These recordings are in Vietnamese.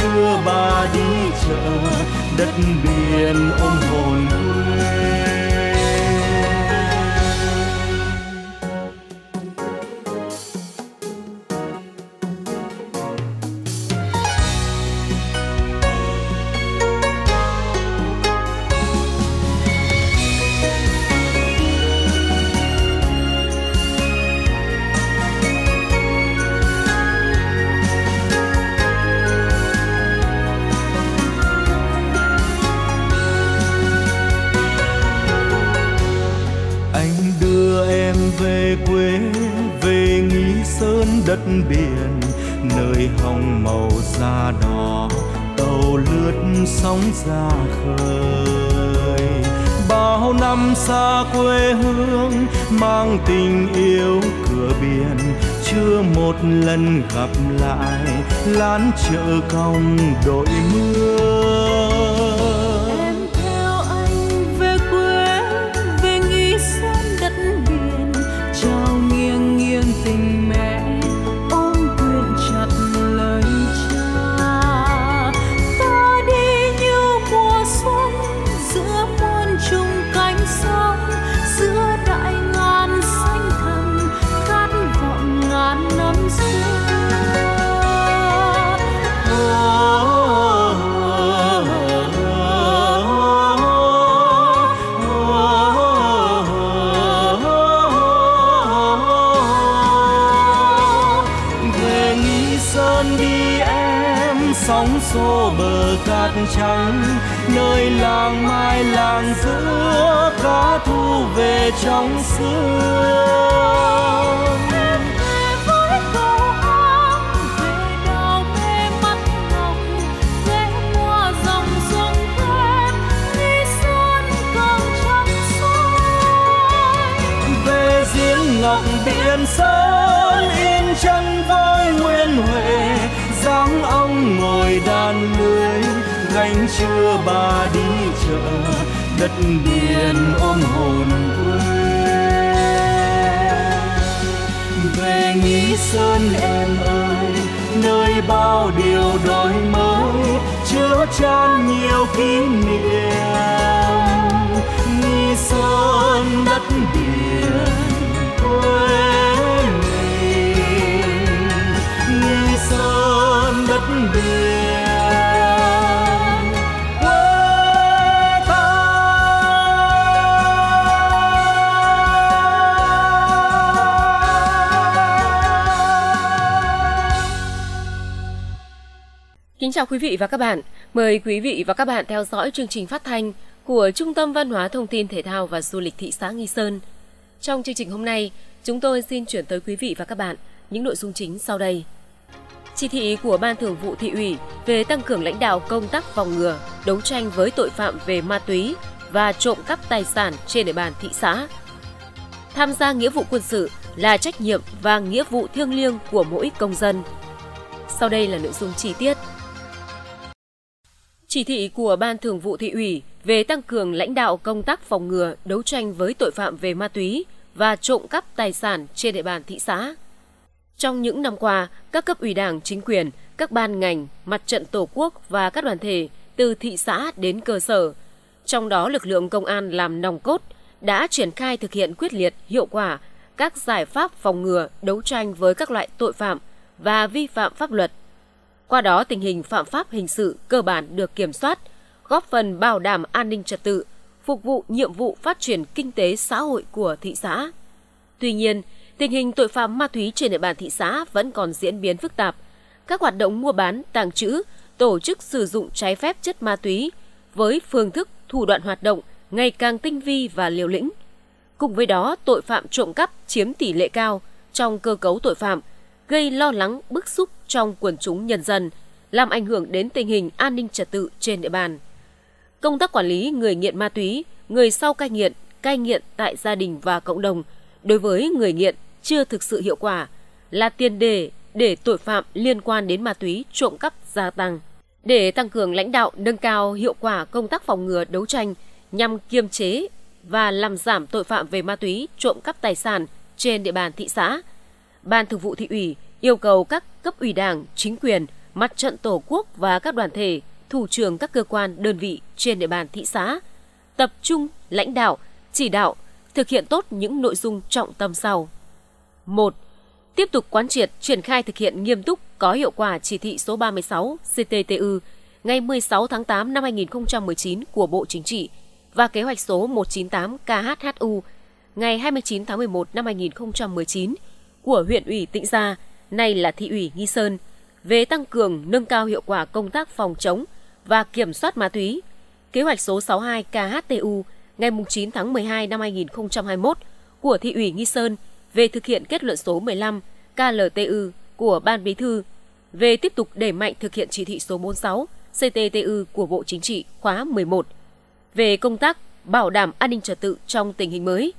trưa bà đi chợ đất biển ôm hồn biển, nơi hồng màu da đỏ, tàu lướt sóng ra khơi. Bao năm xa quê hương, mang tình yêu cửa biển, chưa một lần gặp lại lán chợ cong đội mưa. Trắng, nơi làng mai làng giữa cá thu về trong xưa về với về đào mắt ngọc dòng sông càng soi về ngọc biển sơn, in chân voi gánh chưa ba đi chợ, đất biển ôm hồn quê. Về nghi sơn em ơi, nơi bao điều đổi mới chứa chan nhiều kỷ niệm. Nghi sơn đất Kính chào quý vị và các bạn. Mời quý vị và các bạn theo dõi chương trình phát thanh của Trung tâm Văn hóa Thông tin Thể thao và Du lịch thị xã Nghi Sơn. Trong chương trình hôm nay, chúng tôi xin chuyển tới quý vị và các bạn những nội dung chính sau đây. Chỉ thị của Ban Thường vụ Thị ủy về tăng cường lãnh đạo công tác phòng ngừa, đấu tranh với tội phạm về ma túy, và trộm cắp tài sản trên địa bàn thị xã. Tham gia nghĩa vụ quân sự là trách nhiệm và nghĩa vụ thiêng liêng của mỗi công dân. Sau đây là nội dung chi tiết. Chỉ thị của Ban Thường vụ Thị ủy về tăng cường lãnh đạo công tác phòng ngừa, đấu tranh với tội phạm về ma túy và trộm cắp tài sản trên địa bàn thị xã. Trong những năm qua, các cấp ủy đảng, chính quyền, các ban ngành, mặt trận tổ quốc và các đoàn thể từ thị xã đến cơ sở, trong đó lực lượng công an làm nòng cốt, đã triển khai thực hiện quyết liệt, hiệu quả các giải pháp phòng ngừa, đấu tranh với các loại tội phạm và vi phạm pháp luật. Qua đó tình hình phạm pháp hình sự cơ bản được kiểm soát, góp phần bảo đảm an ninh trật tự, phục vụ nhiệm vụ phát triển kinh tế xã hội của thị xã. Tuy nhiên, tình hình tội phạm ma túy trên địa bàn thị xã vẫn còn diễn biến phức tạp. Các hoạt động mua bán, tàng trữ, tổ chức sử dụng trái phép chất ma túy với phương thức, thủ đoạn hoạt động ngày càng tinh vi và liều lĩnh. Cùng với đó, tội phạm trộm cắp chiếm tỷ lệ cao trong cơ cấu tội phạm, gây lo lắng bức xúc trong quần chúng nhân dân, làm ảnh hưởng đến tình hình an ninh trật tự trên địa bàn. Công tác quản lý người nghiện ma túy, người sau cai nghiện, cai nghiện tại gia đình và cộng đồng đối với người nghiện chưa thực sự hiệu quả là tiền đề để tội phạm liên quan đến ma túy trộm cắp gia tăng. Để tăng cường lãnh đạo nâng cao hiệu quả công tác phòng ngừa đấu tranh nhằm kiềm chế và làm giảm tội phạm về ma túy trộm cắp tài sản trên địa bàn thị xã, Ban Thường vụ thị ủy yêu cầu các cấp ủy đảng, chính quyền, mặt trận tổ quốc và các đoàn thể, thủ trưởng các cơ quan, đơn vị trên địa bàn thị xã tập trung lãnh đạo, chỉ đạo thực hiện tốt những nội dung trọng tâm sau. 1. Tiếp tục quán triệt triển khai thực hiện nghiêm túc có hiệu quả chỉ thị số 36 CTTU ngày 16 tháng 8 năm 2019 của Bộ Chính trị và kế hoạch số 198 KHHU ngày 29 tháng 11 năm 2019 của huyện ủy Tĩnh Gia, nay là thị ủy Nghi Sơn, về tăng cường nâng cao hiệu quả công tác phòng chống và kiểm soát ma túy. Kế hoạch số 62 KHTU ngày 9 tháng 12 năm 2021 của thị ủy Nghi Sơn về thực hiện kết luận số 15 KLTU của Ban Bí thư về tiếp tục đẩy mạnh thực hiện chỉ thị số 46 CTTU của Bộ Chính trị khóa 11 về công tác bảo đảm an ninh trật tự trong tình hình mới.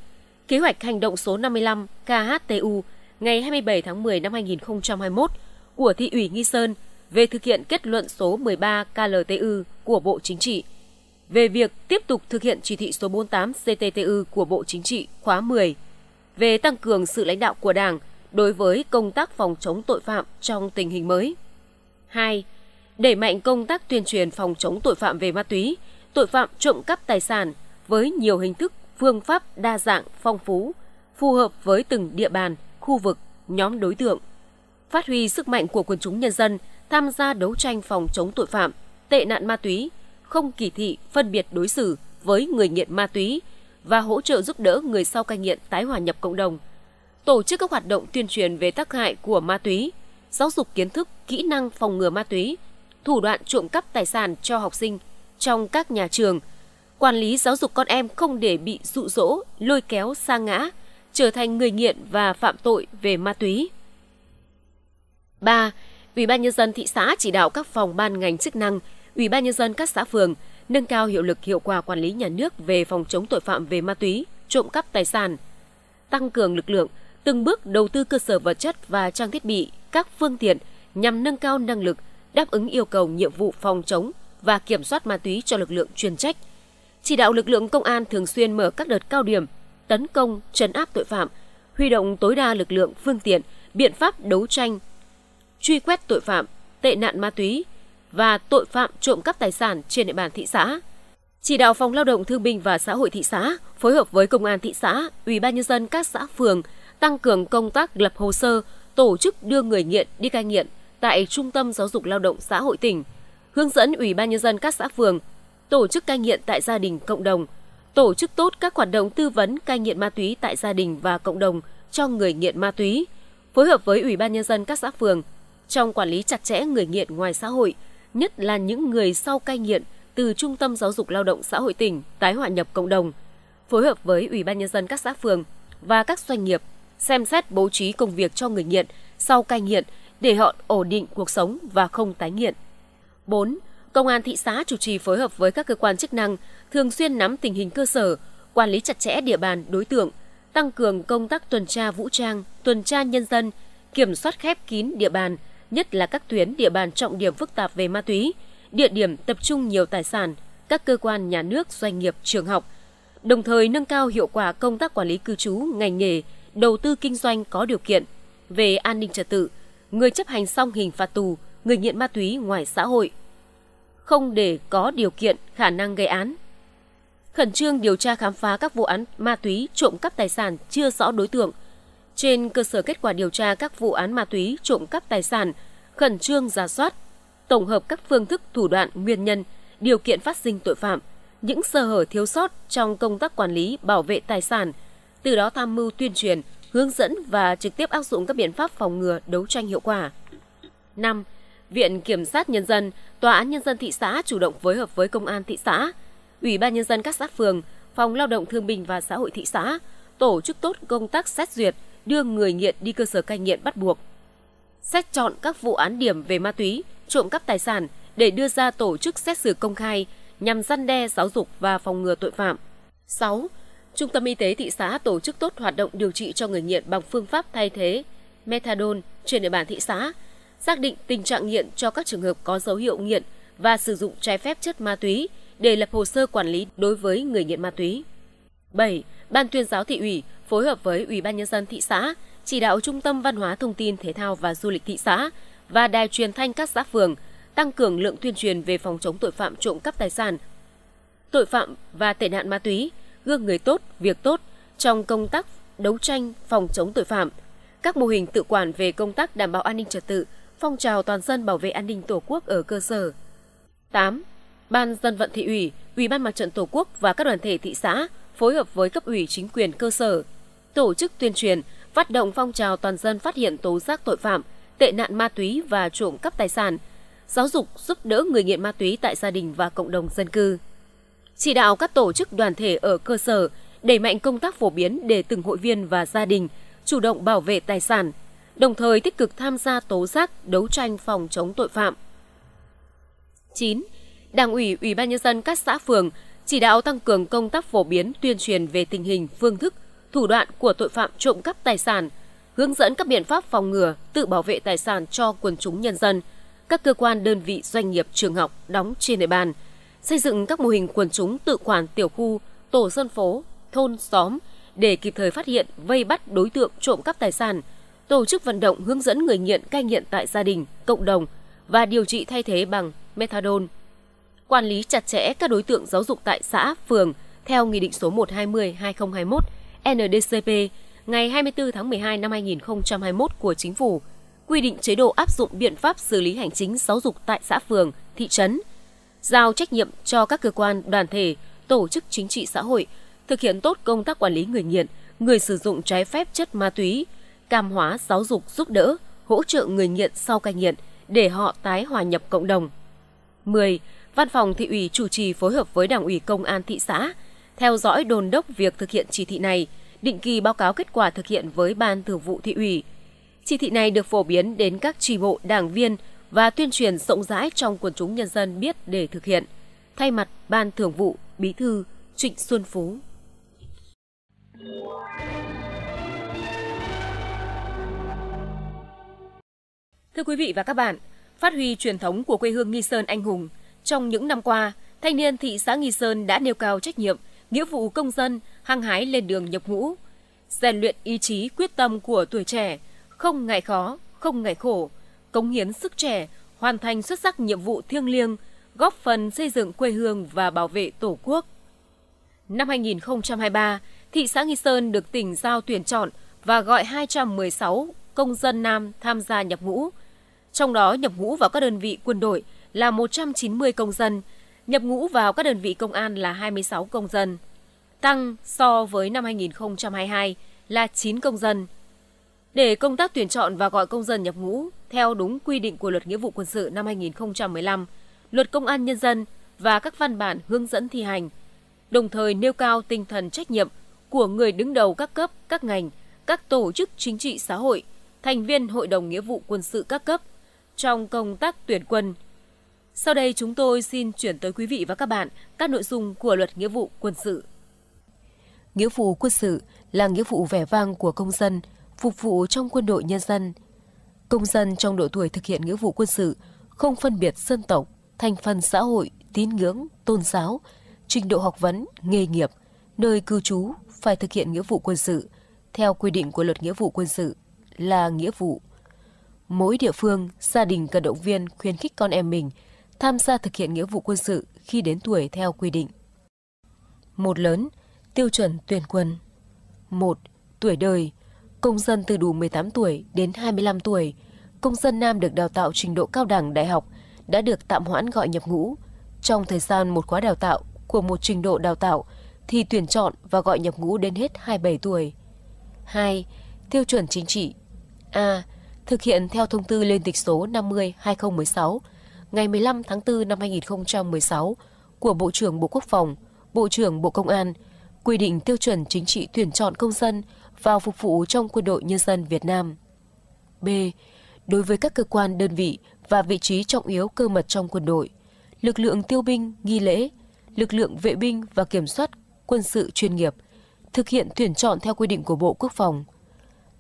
Kế hoạch hành động số 55 KHTU ngày 27 tháng 10 năm 2021 của thị ủy Nghi Sơn về thực hiện kết luận số 13 KLTU của Bộ Chính trị về việc tiếp tục thực hiện chỉ thị số 48 CTTU của Bộ Chính trị khóa 10 về tăng cường sự lãnh đạo của Đảng đối với công tác phòng chống tội phạm trong tình hình mới. 2. Đẩy mạnh công tác tuyên truyền phòng chống tội phạm về ma túy, tội phạm trộm cắp tài sản với nhiều hình thức, phương pháp đa dạng, phong phú, phù hợp với từng địa bàn, khu vực, nhóm đối tượng. Phát huy sức mạnh của quần chúng nhân dân tham gia đấu tranh phòng chống tội phạm, tệ nạn ma túy, không kỳ thị, phân biệt đối xử với người nghiện ma túy và hỗ trợ giúp đỡ người sau cai nghiện tái hòa nhập cộng đồng. Tổ chức các hoạt động tuyên truyền về tác hại của ma túy, giáo dục kiến thức, kỹ năng phòng ngừa ma túy, thủ đoạn trộm cắp tài sản cho học sinh trong các nhà trường, quản lý giáo dục con em không để bị dụ dỗ, lôi kéo sa ngã, trở thành người nghiện và phạm tội về ma túy. 3. Ủy ban nhân dân thị xã chỉ đạo các phòng ban ngành chức năng, Ủy ban nhân dân các xã phường nâng cao hiệu lực hiệu quả quản lý nhà nước về phòng chống tội phạm về ma túy, trộm cắp tài sản, tăng cường lực lượng, từng bước đầu tư cơ sở vật chất và trang thiết bị, các phương tiện nhằm nâng cao năng lực, đáp ứng yêu cầu nhiệm vụ phòng chống và kiểm soát ma túy cho lực lượng chuyên trách. Chỉ đạo lực lượng công an thường xuyên mở các đợt cao điểm, tấn công, trấn áp tội phạm, huy động tối đa lực lượng, phương tiện, biện pháp đấu tranh, truy quét tội phạm, tệ nạn ma túy và tội phạm trộm cắp tài sản trên địa bàn thị xã. Chỉ đạo Phòng Lao động Thương binh và Xã hội thị xã phối hợp với Công an thị xã, Ủy ban nhân dân các xã phường tăng cường công tác lập hồ sơ, tổ chức đưa người nghiện đi cai nghiện tại Trung tâm Giáo dục Lao động Xã hội tỉnh, hướng dẫn Ủy ban nhân dân các xã phường tổ chức cai nghiện tại gia đình cộng đồng, tổ chức tốt các hoạt động tư vấn cai nghiện ma túy tại gia đình và cộng đồng cho người nghiện ma túy, phối hợp với Ủy ban nhân dân các xã phường trong quản lý chặt chẽ người nghiện ngoài xã hội, nhất là những người sau cai nghiện từ Trung tâm Giáo dục Lao động Xã hội tỉnh tái hòa nhập cộng đồng, phối hợp với Ủy ban nhân dân các xã phường và các doanh nghiệp xem xét bố trí công việc cho người nghiện sau cai nghiện để họ ổn định cuộc sống và không tái nghiện. 4. Công an thị xã chủ trì phối hợp với các cơ quan chức năng thường xuyên nắm tình hình cơ sở, quản lý chặt chẽ địa bàn đối tượng, tăng cường công tác tuần tra vũ trang, tuần tra nhân dân, kiểm soát khép kín địa bàn, nhất là các tuyến địa bàn trọng điểm phức tạp về ma túy, địa điểm tập trung nhiều tài sản, các cơ quan nhà nước, doanh nghiệp, trường học, đồng thời nâng cao hiệu quả công tác quản lý cư trú, ngành nghề, đầu tư kinh doanh có điều kiện. Về an ninh trật tự, người chấp hành xong hình phạt tù, người nghiện ma túy ngoài xã hội, không để có điều kiện khả năng gây án. Khẩn trương điều tra khám phá các vụ án ma túy trộm cắp tài sản chưa rõ đối tượng. Trên cơ sở kết quả điều tra các vụ án ma túy trộm cắp tài sản, khẩn trương giả soát, tổng hợp các phương thức thủ đoạn nguyên nhân, điều kiện phát sinh tội phạm, những sơ hở thiếu sót trong công tác quản lý bảo vệ tài sản, từ đó tham mưu tuyên truyền, hướng dẫn và trực tiếp áp dụng các biện pháp phòng ngừa đấu tranh hiệu quả. 5. Viện Kiểm sát Nhân dân, Tòa án Nhân dân thị xã chủ động phối hợp với Công an thị xã, Ủy ban Nhân dân các xã phường, Phòng Lao động Thương binh và Xã hội thị xã tổ chức tốt công tác xét duyệt, đưa người nghiện đi cơ sở cai nghiện bắt buộc. Xét chọn các vụ án điểm về ma túy, trộm cắp tài sản để đưa ra tổ chức xét xử công khai nhằm răn đe giáo dục và phòng ngừa tội phạm. 6. Trung tâm Y tế thị xã tổ chức tốt hoạt động điều trị cho người nghiện bằng phương pháp thay thế methadone trên địa bàn thị xã, xác định tình trạng nghiện cho các trường hợp có dấu hiệu nghiện và sử dụng trái phép chất ma túy để lập hồ sơ quản lý đối với người nghiện ma túy. 7. Ban tuyên giáo thị ủy phối hợp với Ủy ban nhân dân thị xã chỉ đạo Trung tâm Văn hóa Thông tin Thể thao và Du lịch thị xã và Đài truyền thanh các xã phường tăng cường lượng tuyên truyền về phòng chống tội phạm trộm cắp tài sản, tội phạm và tệ nạn ma túy, gương người tốt, việc tốt trong công tác đấu tranh phòng chống tội phạm, các mô hình tự quản về công tác đảm bảo an ninh trật tự, phong trào toàn dân bảo vệ an ninh Tổ quốc ở cơ sở. 8. Ban dân vận thị ủy, Ủy ban Mặt trận Tổ quốc và các đoàn thể thị xã phối hợp với cấp ủy chính quyền cơ sở tổ chức tuyên truyền, phát động phong trào toàn dân phát hiện tố giác tội phạm, tệ nạn ma túy và trộm cắp tài sản, giáo dục giúp đỡ người nghiện ma túy tại gia đình và cộng đồng dân cư. Chỉ đạo các tổ chức đoàn thể ở cơ sở đẩy mạnh công tác phổ biến để từng hội viên và gia đình chủ động bảo vệ tài sản, đồng thời tích cực tham gia tố giác đấu tranh phòng chống tội phạm. 9. Đảng ủy, Ủy ban nhân dân các xã phường chỉ đạo tăng cường công tác phổ biến tuyên truyền về tình hình, phương thức, thủ đoạn của tội phạm trộm cắp tài sản, hướng dẫn các biện pháp phòng ngừa, tự bảo vệ tài sản cho quần chúng nhân dân, các cơ quan đơn vị doanh nghiệp trường học đóng trên địa bàn, xây dựng các mô hình quần chúng tự quản tiểu khu, tổ dân phố, thôn, xóm để kịp thời phát hiện, vây bắt đối tượng trộm cắp tài sản, tổ chức vận động hướng dẫn người nghiện cai nghiện tại gia đình, cộng đồng và điều trị thay thế bằng methadone. Quản lý chặt chẽ các đối tượng giáo dục tại xã, phường theo Nghị định số 120-2021 NDCP ngày 24 tháng 12 năm 2021 của Chính phủ quy định chế độ áp dụng biện pháp xử lý hành chính giáo dục tại xã phường, thị trấn, giao trách nhiệm cho các cơ quan, đoàn thể, tổ chức chính trị xã hội thực hiện tốt công tác quản lý người nghiện, người sử dụng trái phép chất ma túy, cam hóa giáo dục giúp đỡ, hỗ trợ người nghiện sau cai nghiện để họ tái hòa nhập cộng đồng. 10. Văn phòng thị ủy chủ trì phối hợp với Đảng ủy Công an thị xã theo dõi đồn đốc việc thực hiện chỉ thị này, định kỳ báo cáo kết quả thực hiện với Ban Thường vụ thị ủy. Chỉ thị này được phổ biến đến các tri bộ, đảng viên và tuyên truyền rộng rãi trong quần chúng nhân dân biết để thực hiện. Thay mặt Ban Thường vụ, Bí thư Trịnh Xuân Phú. Thưa quý vị và các bạn, phát huy truyền thống của quê hương Nghi Sơn anh hùng, trong những năm qua, thanh niên thị xã Nghi Sơn đã nêu cao trách nhiệm, nghĩa vụ công dân, hăng hái lên đường nhập ngũ, rèn luyện ý chí quyết tâm của tuổi trẻ, không ngại khó, không ngại khổ, cống hiến sức trẻ, hoàn thành xuất sắc nhiệm vụ thiêng liêng, góp phần xây dựng quê hương và bảo vệ Tổ quốc. Năm 2023, thị xã Nghi Sơn được tỉnh giao tuyển chọn và gọi 216 công dân nam tham gia nhập ngũ. Trong đó nhập ngũ vào các đơn vị quân đội là 190 công dân, nhập ngũ vào các đơn vị công an là 26 công dân, tăng so với năm 2022 là 9 công dân. Để công tác tuyển chọn và gọi công dân nhập ngũ theo đúng quy định của Luật Nghĩa vụ quân sự năm 2015, Luật Công an Nhân dân và các văn bản hướng dẫn thi hành, đồng thời nêu cao tinh thần trách nhiệm của người đứng đầu các cấp, các ngành, các tổ chức chính trị xã hội, thành viên Hội đồng Nghĩa vụ quân sự các cấp trong công tác tuyển quân, Sau đây chúng tôi xin chuyển tới quý vị và các bạn các nội dung của luật nghĩa vụ quân sự. Nghĩa vụ quân sự là nghĩa vụ vẻ vang của công dân, phục vụ trong quân đội nhân dân. Công dân trong độ tuổi thực hiện nghĩa vụ quân sự không phân biệt dân tộc, thành phần xã hội, tín ngưỡng, tôn giáo, trình độ học vấn, nghề nghiệp, nơi cư trú phải thực hiện nghĩa vụ quân sự theo quy định của luật nghĩa vụ quân sự là nghĩa vụ. Mỗi địa phương, gia đình cần động viên khuyến khích con em mình tham gia thực hiện nghĩa vụ quân sự khi đến tuổi theo quy định. Một lớn, tiêu chuẩn tuyển quân. một Tuổi đời, công dân từ đủ 18 tuổi đến 25 tuổi, công dân nam được đào tạo trình độ cao đẳng đại học đã được tạm hoãn gọi nhập ngũ. Trong thời gian một khóa đào tạo của một trình độ đào tạo thì tuyển chọn và gọi nhập ngũ đến hết 27 tuổi. 2. Tiêu chuẩn chính trị A. Thực hiện theo thông tư liên tịch số 50-2016 ngày 15 tháng 4 năm 2016 của Bộ trưởng Bộ Quốc phòng, Bộ trưởng Bộ Công an quy định tiêu chuẩn chính trị tuyển chọn công dân vào phục vụ trong quân đội nhân dân Việt Nam. B. Đối với các cơ quan đơn vị và vị trí trọng yếu cơ mật trong quân đội, lực lượng tiêu binh, nghi lễ, lực lượng vệ binh và kiểm soát quân sự chuyên nghiệp, thực hiện tuyển chọn theo quy định của Bộ Quốc phòng.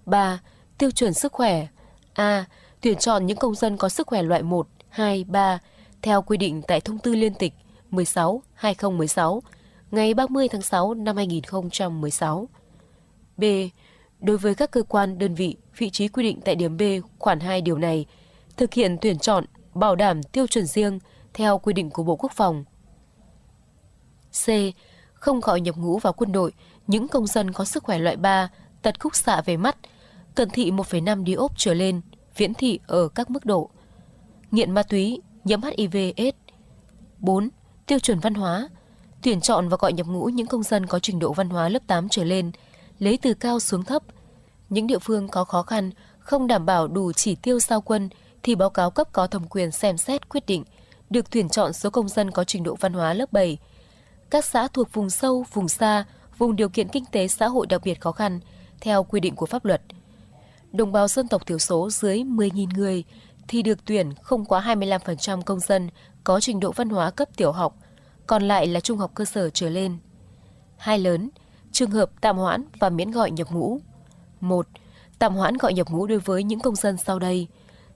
3. Tiêu chuẩn sức khỏe A. Tuyển chọn những công dân có sức khỏe loại 1, 2, 3 theo quy định tại Thông tư Liên tịch 16-2016 ngày 30 tháng 6 năm 2016. B. Đối với các cơ quan, đơn vị, vị trí quy định tại điểm B khoản 2 điều này, thực hiện tuyển chọn, bảo đảm tiêu chuẩn riêng theo quy định của Bộ Quốc phòng. C. Không gọi nhập ngũ vào quân đội những công dân có sức khỏe loại 3, tật khúc xạ về mắt, cận thị 1,5 diop trở lên, viễn thị ở các mức độ. Nghiện ma túy, nhiễm HIV AIDS. 4. Tiêu chuẩn văn hóa. Tuyển chọn và gọi nhập ngũ những công dân có trình độ văn hóa lớp 8 trở lên, lấy từ cao xuống thấp. Những địa phương có khó khăn, không đảm bảo đủ chỉ tiêu giao quân thì báo cáo cấp có thẩm quyền xem xét quyết định được tuyển chọn số công dân có trình độ văn hóa lớp 7. Các xã thuộc vùng sâu, vùng xa, vùng điều kiện kinh tế xã hội đặc biệt khó khăn theo quy định của pháp luật. Đồng bào dân tộc thiểu số dưới 10.000 người thì được tuyển không quá 25% công dân có trình độ văn hóa cấp tiểu học, còn lại là trung học cơ sở trở lên. Hai lớn, trường hợp tạm hoãn và miễn gọi nhập ngũ. một Tạm hoãn gọi nhập ngũ đối với những công dân sau đây.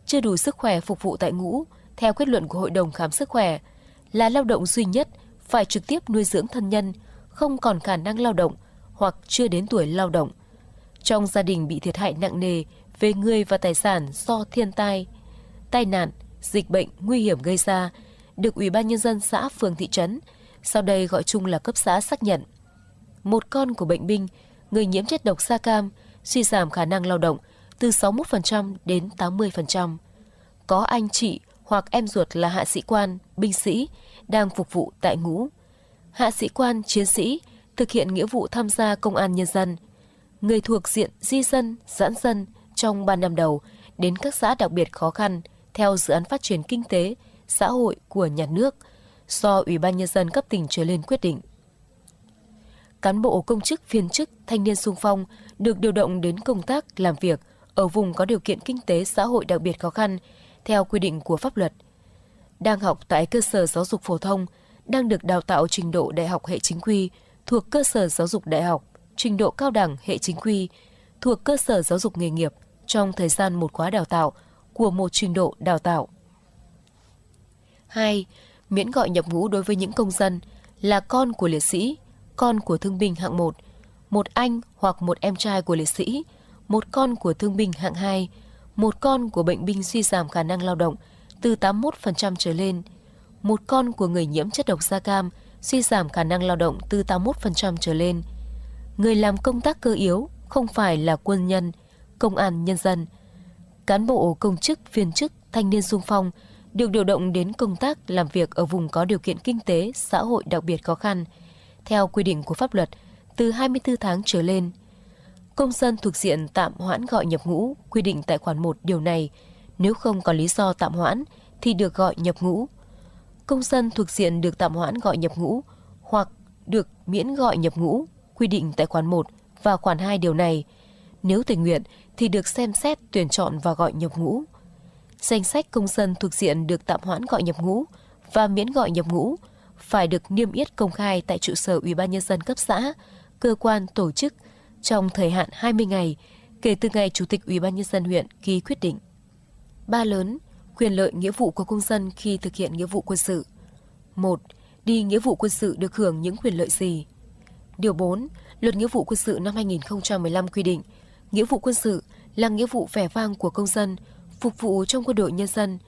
Chưa đủ sức khỏe phục vụ tại ngũ, theo kết luận của Hội đồng Khám Sức Khỏe, là lao động duy nhất phải trực tiếp nuôi dưỡng thân nhân, không còn khả năng lao động hoặc chưa đến tuổi lao động. Trong gia đình bị thiệt hại nặng nề về người và tài sản do thiên tai, tai nạn, dịch bệnh nguy hiểm gây ra, được Ủy ban Nhân dân xã phường thị trấn, sau đây gọi chung là cấp xã xác nhận. Một con của bệnh binh, người nhiễm chất độc da cam, suy giảm khả năng lao động từ 61% đến 80%. Có anh chị hoặc em ruột là hạ sĩ quan, binh sĩ đang phục vụ tại ngũ. Hạ sĩ quan, chiến sĩ thực hiện nghĩa vụ tham gia công an nhân dân. Người thuộc diện di dân, giãn dân trong 3 năm đầu đến các xã đặc biệt khó khăn theo dự án phát triển kinh tế, xã hội của nhà nước do Ủy ban Nhân dân cấp tỉnh trở lên quyết định. Cán bộ công chức viên chức thanh niên sung phong được điều động đến công tác làm việc ở vùng có điều kiện kinh tế xã hội đặc biệt khó khăn theo quy định của pháp luật. Đang học tại cơ sở giáo dục phổ thông, đang được đào tạo trình độ đại học hệ chính quy thuộc cơ sở giáo dục đại học, trình độ cao đẳng hệ chính quy thuộc cơ sở giáo dục nghề nghiệp trong thời gian một khóa đào tạo của một trình độ đào tạo. 2. Miễn gọi nhập ngũ đối với những công dân là con của liệt sĩ, con của thương binh hạng 1, một anh hoặc một em trai của liệt sĩ, một con của thương binh hạng 2, một con của bệnh binh suy giảm khả năng lao động từ 81% trở lên, một con của người nhiễm chất độc da cam suy giảm khả năng lao động từ 81% trở lên. Người làm công tác cơ yếu không phải là quân nhân, công an nhân dân. Cán bộ công chức, viên chức, thanh niên sung phong được điều động đến công tác làm việc ở vùng có điều kiện kinh tế, xã hội đặc biệt khó khăn, theo quy định của pháp luật, từ 24 tháng trở lên. Công dân thuộc diện tạm hoãn gọi nhập ngũ quy định tại khoản 1 điều này, nếu không có lý do tạm hoãn thì được gọi nhập ngũ. Công dân thuộc diện được tạm hoãn gọi nhập ngũ hoặc được miễn gọi nhập ngũ quy định tại khoản 1 và khoản 2 điều này. Nếu tình nguyện thì được xem xét tuyển chọn và gọi nhập ngũ. Danh sách công dân thuộc diện được tạm hoãn gọi nhập ngũ và miễn gọi nhập ngũ phải được niêm yết công khai tại trụ sở Ủy ban nhân dân cấp xã, cơ quan tổ chức trong thời hạn 20 ngày kể từ ngày Chủ tịch Ủy ban nhân dân huyện ký quyết định. Ba lớn, quyền lợi nghĩa vụ của công dân khi thực hiện nghĩa vụ quân sự. 1. Đi nghĩa vụ quân sự được hưởng những quyền lợi gì? Điều 4. Luật nghĩa vụ quân sự năm 2015 quy định, nghĩa vụ quân sự là nghĩa vụ vẻ vang của công dân, phục vụ trong quân đội nhân dân,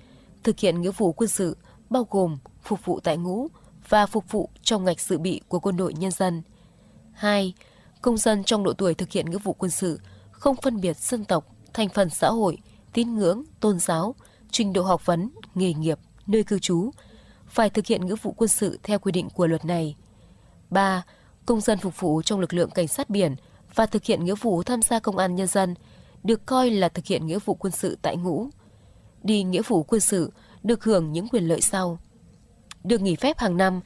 thực hiện nghĩa vụ quân sự bao gồm phục vụ tại ngũ và phục vụ trong ngạch dự bị của quân đội nhân dân. 2. Công dân trong độ tuổi thực hiện nghĩa vụ quân sự không phân biệt dân tộc, thành phần xã hội, tín ngưỡng, tôn giáo, trình độ học vấn, nghề nghiệp, nơi cư trú, phải thực hiện nghĩa vụ quân sự theo quy định của luật này. 3. Công dân phục vụ trong lực lượng cảnh sát biển và thực hiện nghĩa vụ tham gia công an nhân dân được coi là thực hiện nghĩa vụ quân sự tại ngũ. Đi nghĩa vụ quân sự được hưởng những quyền lợi sau. Được nghỉ phép hàng năm,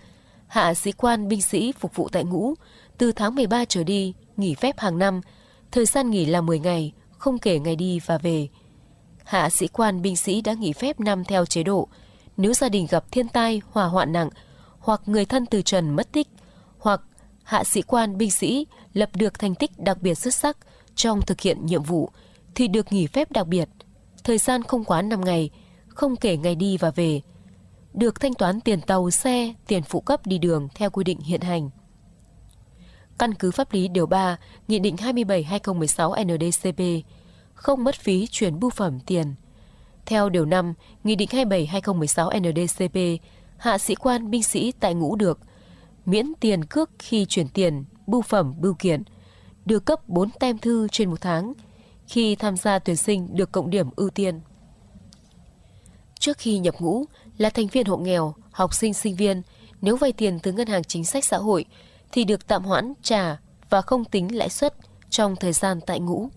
hạ sĩ quan binh sĩ phục vụ tại ngũ từ tháng 13 trở đi nghỉ phép hàng năm, thời gian nghỉ là 10 ngày, không kể ngày đi và về. Hạ sĩ quan binh sĩ đã nghỉ phép năm theo chế độ, nếu gia đình gặp thiên tai, hỏa hoạn nặng, hoặc người thân từ trần mất tích, hoặc hạ sĩ quan binh sĩ lập được thành tích đặc biệt xuất sắc trong thực hiện nhiệm vụ, thì được nghỉ phép đặc biệt, thời gian không quá 5 ngày, không kể ngày đi và về. Được thanh toán tiền tàu, xe, tiền phụ cấp đi đường theo quy định hiện hành. Căn cứ pháp lý điều 3, Nghị định 27-2016 NDCP, không mất phí chuyển bưu phẩm tiền. Theo điều 5, Nghị định 27-2016 NDCP, hạ sĩ quan binh sĩ tại ngũ được miễn tiền cước khi chuyển tiền, bưu phẩm, bưu kiện, được cấp 4 tem thư trên một tháng, khi tham gia tuyển sinh được cộng điểm ưu tiên. Trước khi nhập ngũ là thành viên hộ nghèo, học sinh sinh viên, nếu vay tiền từ ngân hàng chính sách xã hội thì được tạm hoãn trả và không tính lãi suất trong thời gian tại ngũ.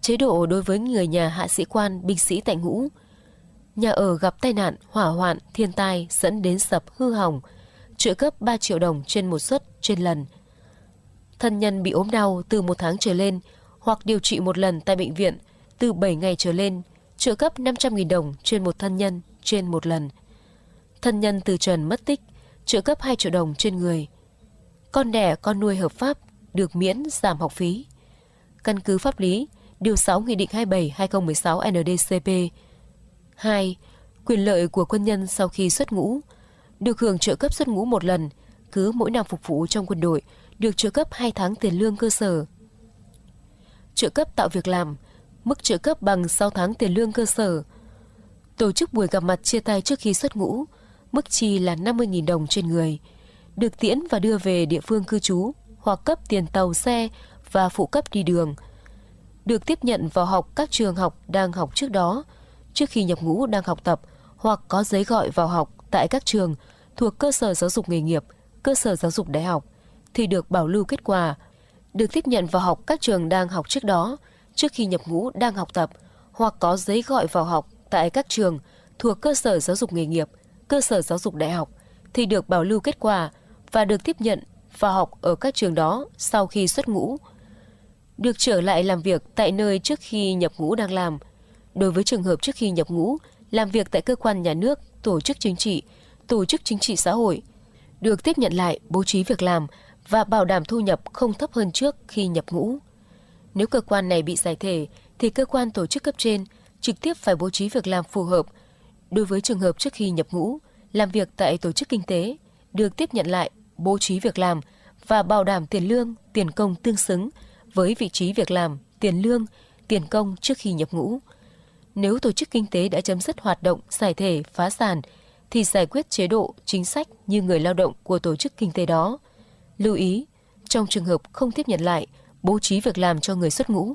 Chế độ đối với người nhà hạ sĩ quan, binh sĩ tại ngũ, nhà ở gặp tai nạn, hỏa hoạn, thiên tai dẫn đến sập hư hỏng, trợ cấp 3 triệu đồng trên một suất trên lần. Thân nhân bị ốm đau từ một tháng trở lên hoặc điều trị một lần tại bệnh viện từ 7 ngày trở lên, trợ cấp 500.000 đồng trên một thân nhân trên một lần. Thân nhân từ trần mất tích, trợ cấp 2 triệu đồng trên người. Con đẻ, con nuôi hợp pháp được miễn giảm học phí. Căn cứ pháp lý, Điều 6 Nghị định 27-2016 NDCP 2. Quyền lợi của quân nhân sau khi xuất ngũ được hưởng trợ cấp xuất ngũ một lần, cứ mỗi năm phục vụ trong quân đội được trợ cấp 2 tháng tiền lương cơ sở. Trợ cấp tạo việc làm, mức trợ cấp bằng 6 tháng tiền lương cơ sở. Tổ chức buổi gặp mặt chia tay trước khi xuất ngũ, mức chi là 50.000 đồng trên người, được tiễn và đưa về địa phương cư trú hoặc cấp tiền tàu xe và phụ cấp đi đường. Được tiếp nhận vào học các trường học đang học trước đó, trước khi nhập ngũ đang học tập hoặc có giấy gọi vào học tại các trường thuộc cơ sở giáo dục nghề nghiệp, cơ sở giáo dục đại học thì được bảo lưu kết quả, được tiếp nhận vào học các trường đang học trước đó, trước khi nhập ngũ đang học tập hoặc có giấy gọi vào học tại các trường thuộc cơ sở giáo dục nghề nghiệp, cơ sở giáo dục đại học thì được bảo lưu kết quả và được tiếp nhận vào học ở các trường đó sau khi xuất ngũ. Được trở lại làm việc tại nơi trước khi nhập ngũ đang làm. Đối với trường hợp trước khi nhập ngũ, làm việc tại cơ quan nhà nước, tổ chức chính trị, tổ chức chính trị xã hội, được tiếp nhận lại bố trí việc làm và bảo đảm thu nhập không thấp hơn trước khi nhập ngũ. Nếu cơ quan này bị giải thể, thì cơ quan tổ chức cấp trên trực tiếp phải bố trí việc làm phù hợp. Đối với trường hợp trước khi nhập ngũ, làm việc tại tổ chức kinh tế, được tiếp nhận lại, bố trí việc làm và bảo đảm tiền lương, tiền công tương xứng với vị trí việc làm, tiền lương, tiền công trước khi nhập ngũ. Nếu tổ chức kinh tế đã chấm dứt hoạt động, giải thể, phá sản, thì giải quyết chế độ, chính sách như người lao động của tổ chức kinh tế đó. Lưu ý, trong trường hợp không tiếp nhận lại, bố trí việc làm cho người xuất ngũ,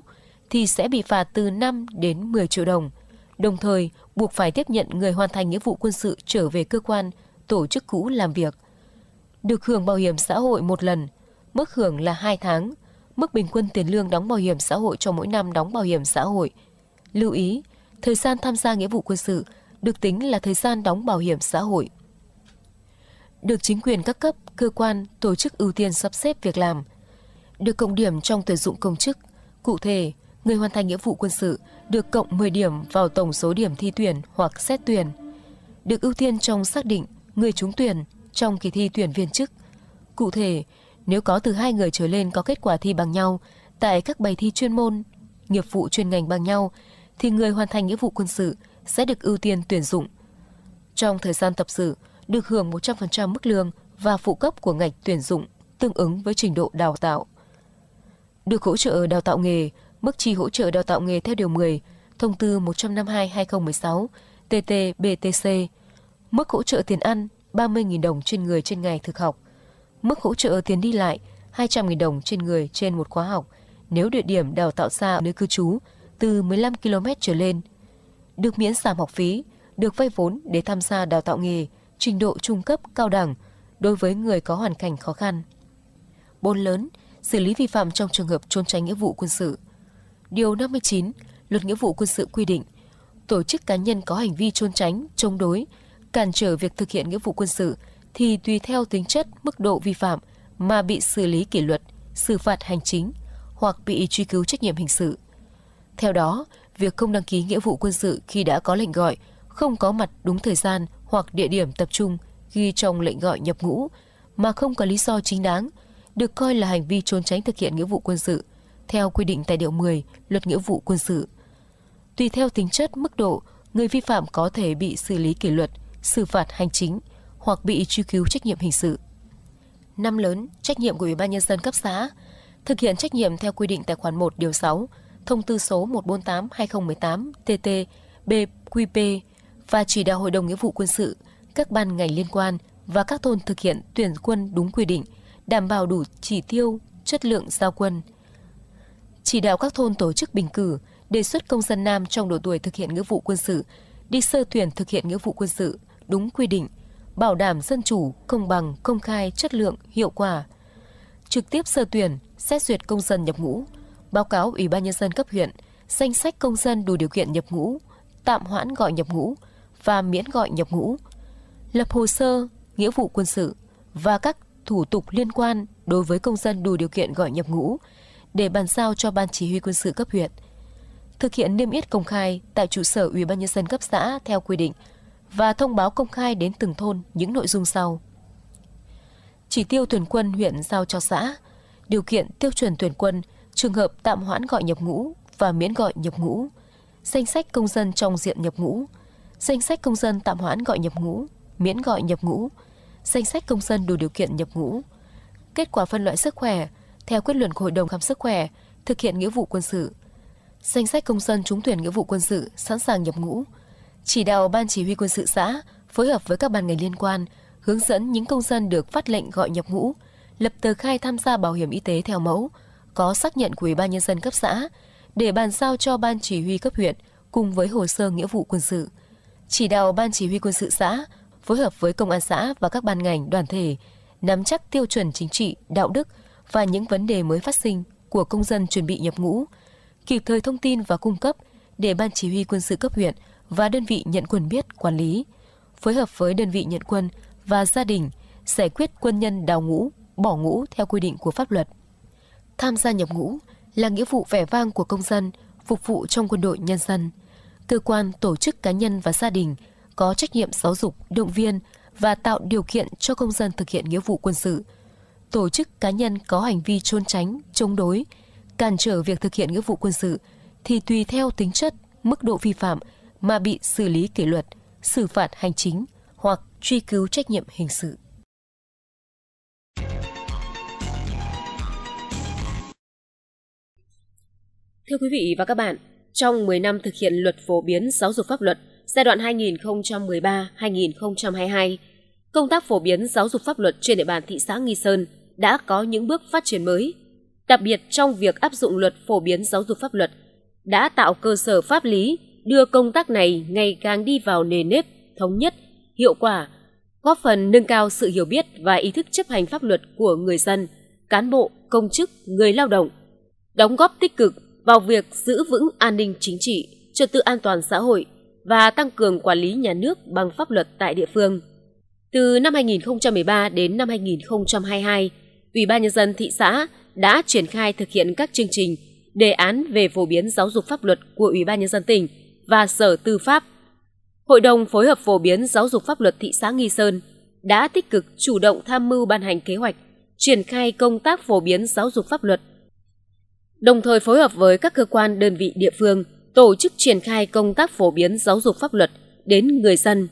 thì sẽ bị phạt từ 5 đến 10 triệu đồng, đồng thời buộc phải tiếp nhận người hoàn thành nghĩa vụ quân sự trở về cơ quan, tổ chức cũ làm việc. Được hưởng bảo hiểm xã hội một lần, mức hưởng là 2 tháng, mức bình quân tiền lương đóng bảo hiểm xã hội cho mỗi năm đóng bảo hiểm xã hội. Lưu ý, thời gian tham gia nghĩa vụ quân sự được tính là thời gian đóng bảo hiểm xã hội. Được chính quyền các cấp, cơ quan, tổ chức ưu tiên sắp xếp việc làm. Được cộng điểm trong tuyển dụng công chức. Cụ thể, người hoàn thành nghĩa vụ quân sự được cộng 10 điểm vào tổng số điểm thi tuyển hoặc xét tuyển. được ưu tiên trong xác định người trúng tuyển trong kỳ thi tuyển viên chức. Cụ thể, nếu có từ hai người trở lên có kết quả thi bằng nhau tại các bài thi chuyên môn, nghiệp vụ chuyên ngành bằng nhau, thì người hoàn thành nghĩa vụ quân sự sẽ được ưu tiên tuyển dụng. Trong thời gian tập sự, được hưởng 100% mức lương và phụ cấp của ngạch tuyển dụng tương ứng với trình độ đào tạo. Được hỗ trợ đào tạo nghề, mức chi hỗ trợ đào tạo nghề theo điều 10, thông tư 152-2016, TT-BTC, mức hỗ trợ tiền ăn 30.000 đồng trên người trên ngày thực học, mức hỗ trợ tiền đi lại 200.000 đồng trên người trên một khóa học nếu địa điểm đào tạo xa nơi cư trú từ 15 km trở lên, được miễn giảm học phí, được vay vốn để tham gia đào tạo nghề, trình độ trung cấp, cao đẳng đối với người có hoàn cảnh khó khăn. Bốn lớn, xử lý vi phạm trong trường hợp trốn tránh nghĩa vụ quân sự. Điều 59, Luật Nghĩa vụ quân sự quy định, tổ chức cá nhân có hành vi trốn tránh, chống đối, cản trở việc thực hiện nghĩa vụ quân sự thì tùy theo tính chất, mức độ vi phạm mà bị xử lý kỷ luật, xử phạt hành chính hoặc bị truy cứu trách nhiệm hình sự. Theo đó, việc không đăng ký nghĩa vụ quân sự khi đã có lệnh gọi, không có mặt đúng thời gian hoặc địa điểm tập trung ghi trong lệnh gọi nhập ngũ mà không có lý do chính đáng, được coi là hành vi trốn tránh thực hiện nghĩa vụ quân sự, theo quy định tại Điều 10 Luật Nghĩa vụ quân sự. Tùy theo tính chất, mức độ, người vi phạm có thể bị xử lý kỷ luật, xử phạt hành chính hoặc bị truy cứu trách nhiệm hình sự. Năm lớn, trách nhiệm của Ủy ban Nhân dân cấp xã thực hiện trách nhiệm theo quy định tại khoản 1 điều 6, thông tư số 148-2018 TT BQP và chỉ đạo Hội đồng Nghĩa vụ quân sự, các ban ngành liên quan và các thôn thực hiện tuyển quân đúng quy định, đảm bảo đủ chỉ tiêu, chất lượng giao quân. Chỉ đạo các thôn tổ chức bình cử, đề xuất công dân nam trong độ tuổi thực hiện nghĩa vụ quân sự đi sơ tuyển thực hiện nghĩa vụ quân sự đúng quy định, bảo đảm dân chủ, công bằng, công khai, chất lượng, hiệu quả. Trực tiếp sơ tuyển, xét duyệt công dân nhập ngũ, báo cáo Ủy ban Nhân dân cấp huyện, danh sách công dân đủ điều kiện nhập ngũ, tạm hoãn gọi nhập ngũ và miễn gọi nhập ngũ, lập hồ sơ, nghĩa vụ quân sự và các thủ tục liên quan đối với công dân đủ điều kiện gọi nhập ngũ để bàn giao cho Ban Chỉ huy quân sự cấp huyện. Thực hiện niêm yết công khai tại trụ sở Ủy ban nhân dân cấp xã theo quy định và thông báo công khai đến từng thôn những nội dung sau. Chỉ tiêu tuyển quân huyện giao cho xã, điều kiện tiêu chuẩn tuyển quân, trường hợp tạm hoãn gọi nhập ngũ và miễn gọi nhập ngũ, danh sách công dân trong diện nhập ngũ, danh sách công dân tạm hoãn gọi nhập ngũ, miễn gọi nhập ngũ, danh sách công dân đủ điều kiện nhập ngũ, kết quả phân loại sức khỏe theo quyết luận của Hội đồng khám sức khỏe, thực hiện nghĩa vụ quân sự, danh sách công dân trúng tuyển nghĩa vụ quân sự sẵn sàng nhập ngũ, chỉ đạo ban chỉ huy quân sự xã phối hợp với các ban ngành liên quan hướng dẫn những công dân được phát lệnh gọi nhập ngũ, lập tờ khai tham gia bảo hiểm y tế theo mẫu, có xác nhận của Ủy ban nhân dân cấp xã để bàn giao cho ban chỉ huy cấp huyện cùng với hồ sơ nghĩa vụ quân sự. Chỉ đạo ban chỉ huy quân sự xã phối hợp với công an xã và các ban ngành đoàn thể nắm chắc tiêu chuẩn chính trị, đạo đức và những vấn đề mới phát sinh của công dân chuẩn bị nhập ngũ, kịp thời thông tin và cung cấp để ban chỉ huy quân sự cấp huyện và đơn vị nhận quân biết quản lý, phối hợp với đơn vị nhận quân và gia đình giải quyết quân nhân đào ngũ, bỏ ngũ theo quy định của pháp luật. Tham gia nhập ngũ là nghĩa vụ vẻ vang của công dân phục vụ trong quân đội nhân dân. Cơ quan, tổ chức cá nhân và gia đình có trách nhiệm giáo dục, động viên và tạo điều kiện cho công dân thực hiện nghĩa vụ quân sự. Tổ chức cá nhân có hành vi trốn tránh, chống đối, cản trở việc thực hiện nghĩa vụ quân sự thì tùy theo tính chất, mức độ vi phạm mà bị xử lý kỷ luật, xử phạt hành chính hoặc truy cứu trách nhiệm hình sự. Thưa quý vị và các bạn, trong 10 năm thực hiện luật phổ biến giáo dục pháp luật giai đoạn 2013-2022, công tác phổ biến giáo dục pháp luật trên địa bàn thị xã Nghi Sơn đã có những bước phát triển mới, đặc biệt trong việc áp dụng luật phổ biến giáo dục pháp luật đã tạo cơ sở pháp lý đưa công tác này ngày càng đi vào nề nếp, thống nhất, hiệu quả, góp phần nâng cao sự hiểu biết và ý thức chấp hành pháp luật của người dân, cán bộ, công chức, người lao động, đóng góp tích cực vào việc giữ vững an ninh chính trị, trật tự an toàn xã hội và tăng cường quản lý nhà nước bằng pháp luật tại địa phương. Từ năm 2013 đến năm 2022, Ủy ban nhân dân thị xã đã triển khai thực hiện các chương trình, đề án về phổ biến giáo dục pháp luật của Ủy ban nhân dân tỉnh và Sở Tư pháp. Hội đồng phối hợp phổ biến giáo dục pháp luật thị xã Nghi Sơn đã tích cực chủ động tham mưu ban hành kế hoạch, triển khai công tác phổ biến giáo dục pháp luật, đồng thời phối hợp với các cơ quan đơn vị địa phương tổ chức triển khai công tác phổ biến giáo dục pháp luật đến người dân.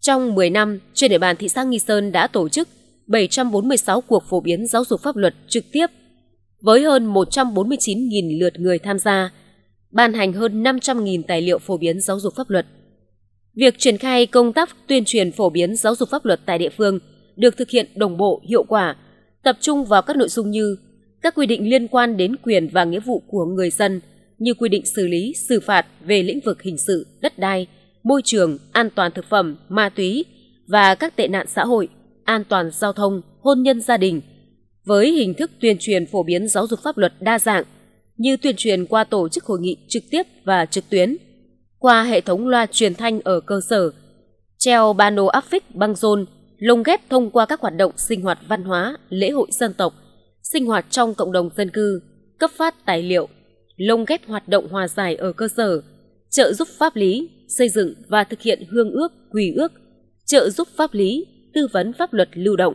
Trong 10 năm, trên địa bàn thị xã Nghi Sơn đã tổ chức 746 cuộc phổ biến giáo dục pháp luật trực tiếp với hơn 149.000 lượt người tham gia, ban hành hơn 500.000 tài liệu phổ biến giáo dục pháp luật. Việc triển khai công tác tuyên truyền phổ biến giáo dục pháp luật tại địa phương được thực hiện đồng bộ, hiệu quả, tập trung vào các nội dung như các quy định liên quan đến quyền và nghĩa vụ của người dân như quy định xử lý, xử phạt về lĩnh vực hình sự, đất đai, môi trường, an toàn thực phẩm, ma túy và các tệ nạn xã hội, an toàn giao thông, hôn nhân gia đình, với hình thức tuyên truyền phổ biến giáo dục pháp luật đa dạng như tuyên truyền qua tổ chức hội nghị trực tiếp và trực tuyến, qua hệ thống loa truyền thanh ở cơ sở, treo bano áp phích băng rôn, lồng ghép thông qua các hoạt động sinh hoạt văn hóa, lễ hội dân tộc, sinh hoạt trong cộng đồng dân cư, cấp phát tài liệu, lồng ghép hoạt động hòa giải ở cơ sở, trợ giúp pháp lý, xây dựng và thực hiện hương ước, quỳ ước, trợ giúp pháp lý, tư vấn pháp luật lưu động.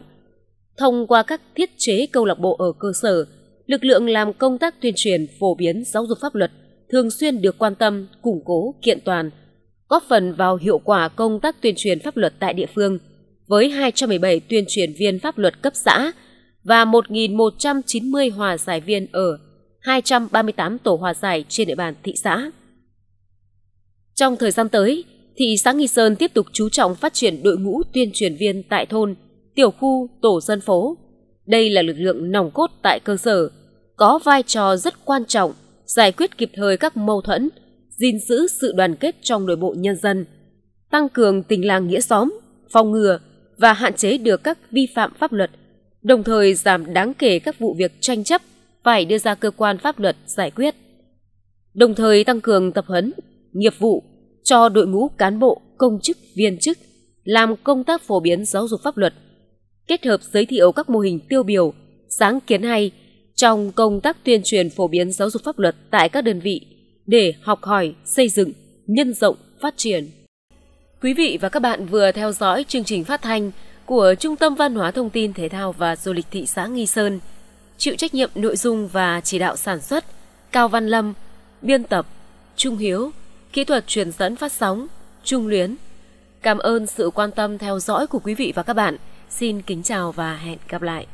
Thông qua các thiết chế câu lạc bộ ở cơ sở, lực lượng làm công tác tuyên truyền phổ biến giáo dục pháp luật thường xuyên được quan tâm, củng cố, kiện toàn, góp phần vào hiệu quả công tác tuyên truyền pháp luật tại địa phương với 217 tuyên truyền viên pháp luật cấp xã và 1.190 hòa giải viên ở 238 tổ hòa giải trên địa bàn thị xã. Trong thời gian tới, thị xã Nghi Sơn tiếp tục chú trọng phát triển đội ngũ tuyên truyền viên tại thôn, tiểu khu, tổ dân phố. Đây là lực lượng nòng cốt tại cơ sở, có vai trò rất quan trọng giải quyết kịp thời các mâu thuẫn, gìn giữ sự đoàn kết trong nội bộ nhân dân, tăng cường tình làng nghĩa xóm, phòng ngừa và hạn chế được các vi phạm pháp luật, đồng thời giảm đáng kể các vụ việc tranh chấp phải đưa ra cơ quan pháp luật giải quyết. Đồng thời tăng cường tập huấn, nghiệp vụ cho đội ngũ cán bộ, công chức, viên chức làm công tác phổ biến giáo dục pháp luật, kết hợp giới thiệu các mô hình tiêu biểu, sáng kiến hay trong công tác tuyên truyền phổ biến giáo dục pháp luật tại các đơn vị để học hỏi, xây dựng, nhân rộng, phát triển. Quý vị và các bạn vừa theo dõi chương trình phát thanh của Trung tâm Văn hóa Thông tin Thể thao và Du lịch thị xã Nghi Sơn. Chịu trách nhiệm nội dung và chỉ đạo sản xuất Cao Văn Lâm, biên tập Trung Hiếu, kỹ thuật truyền dẫn phát sóng Trung Luyến. Cảm ơn sự quan tâm theo dõi của quý vị và các bạn. Xin kính chào và hẹn gặp lại.